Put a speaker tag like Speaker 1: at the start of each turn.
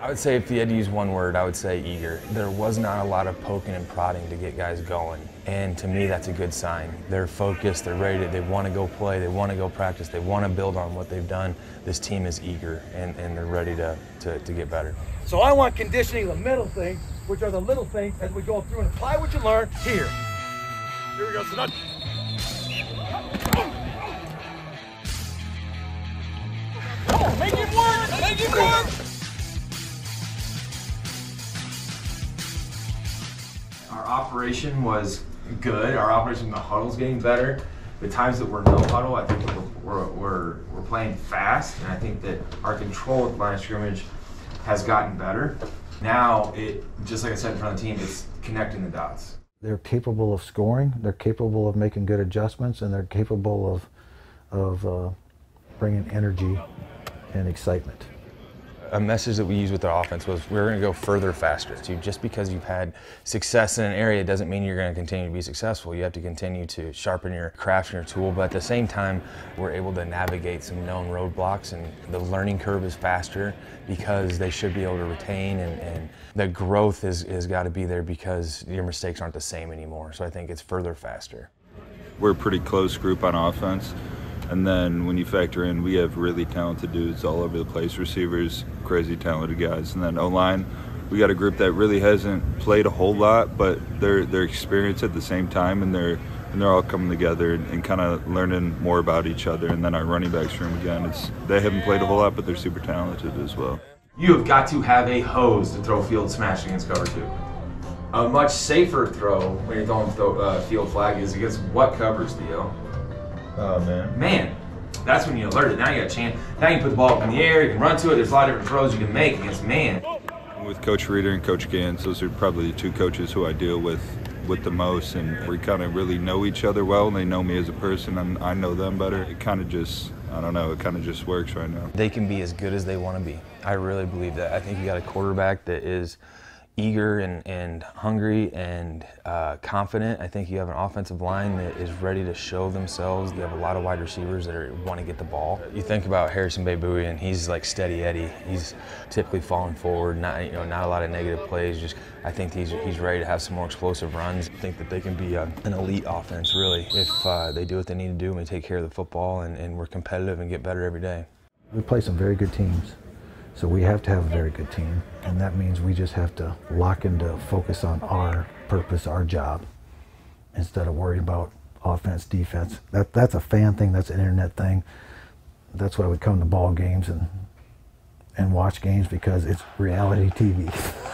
Speaker 1: I would say if you had to use one word, I would say eager. There was not a lot of poking and prodding to get guys going. And to me, that's a good sign. They're focused, they're ready, to, they want to go play, they want to go practice, they want to build on what they've done. This team is eager and, and they're ready to, to, to get better.
Speaker 2: So I want conditioning the middle things, which are the little things as we go through and apply what you learn here. Here we go, so not oh, Make it work! Make it work!
Speaker 3: Our operation was good. Our operation in the huddle's getting better. The times that we're no huddle, I think we're, we're, we're, playing fast, and I think that our control at line of scrimmage has gotten better. Now, it just like I said in front of the team, it's connecting the dots.
Speaker 4: They're capable of scoring. They're capable of making good adjustments, and they're capable of of uh, bringing energy and excitement.
Speaker 1: A message that we used with our offense was we're going to go further faster. So just because you've had success in an area doesn't mean you're going to continue to be successful. You have to continue to sharpen your craft and your tool, but at the same time, we're able to navigate some known roadblocks and the learning curve is faster because they should be able to retain and, and the growth is, is got to be there because your mistakes aren't the same anymore. So I think it's further faster.
Speaker 5: We're a pretty close group on offense. And then when you factor in, we have really talented dudes all over the place, receivers, crazy talented guys, and then O line. We got a group that really hasn't played a whole lot, but they're they're experienced at the same time, and they're and they're all coming together and, and kind of learning more about each other. And then our running backs room again, it's they haven't played a whole lot, but they're super talented as well.
Speaker 3: You have got to have a hose to throw field smash against cover two. A much safer throw when you're throwing throw, uh, field flag is against what covers, Theo?
Speaker 5: Oh man.
Speaker 3: Man, that's when you alert it. Now you got a chance. Now you can put the ball up in the air. You can run to it. There's a lot of different throws you can make against man.
Speaker 5: With Coach Reeder and Coach Gans, those are probably the two coaches who I deal with with the most, and we kind of really know each other well. And they know me as a person, and I know them better. It kind of just, I don't know, it kind of just works right now.
Speaker 1: They can be as good as they want to be. I really believe that. I think you got a quarterback that is eager and, and hungry and uh, confident. I think you have an offensive line that is ready to show themselves. You have a lot of wide receivers that want to get the ball. You think about Harrison Bey-Buie, and he's like steady Eddie. He's typically falling forward, not you know not a lot of negative plays. Just I think he's he's ready to have some more explosive runs. I think that they can be a, uh, an elite offense really if uh, they do what they need to do and they take care of the football and, and we're competitive and get better every day.
Speaker 4: We play some very good teams. So we have to have a very good team, and that means we just have to lock into focus on our purpose, our job, instead of worrying about offense, defense. That that's a fan thing. That's an internet thing. That's why we come to ball games and and watch games because it's reality TV.